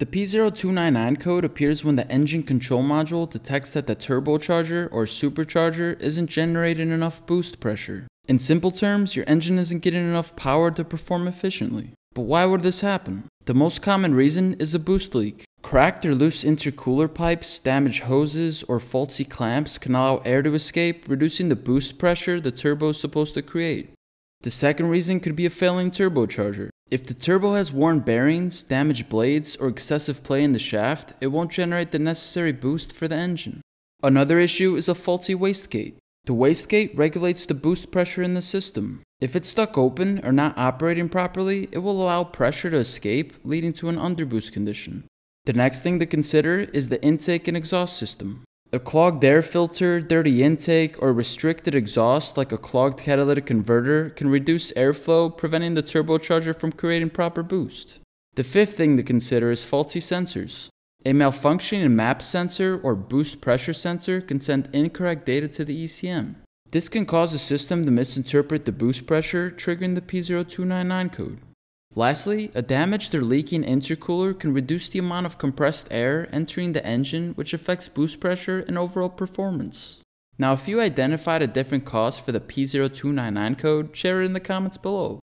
The P0299 code appears when the engine control module detects that the turbocharger or supercharger isn't generating enough boost pressure. In simple terms, your engine isn't getting enough power to perform efficiently. But why would this happen? The most common reason is a boost leak. Cracked or loose intercooler pipes, damaged hoses, or faulty clamps can allow air to escape, reducing the boost pressure the turbo is supposed to create. The second reason could be a failing turbocharger. If the turbo has worn bearings, damaged blades, or excessive play in the shaft, it won't generate the necessary boost for the engine. Another issue is a faulty wastegate. The wastegate regulates the boost pressure in the system. If it's stuck open or not operating properly, it will allow pressure to escape, leading to an underboost condition. The next thing to consider is the intake and exhaust system. A clogged air filter, dirty intake, or restricted exhaust like a clogged catalytic converter can reduce airflow, preventing the turbocharger from creating proper boost. The fifth thing to consider is faulty sensors. A malfunctioning map sensor or boost pressure sensor can send incorrect data to the ECM. This can cause the system to misinterpret the boost pressure, triggering the P0299 code. Lastly, a damaged or leaking intercooler can reduce the amount of compressed air entering the engine, which affects boost pressure and overall performance. Now, if you identified a different cause for the P0299 code, share it in the comments below.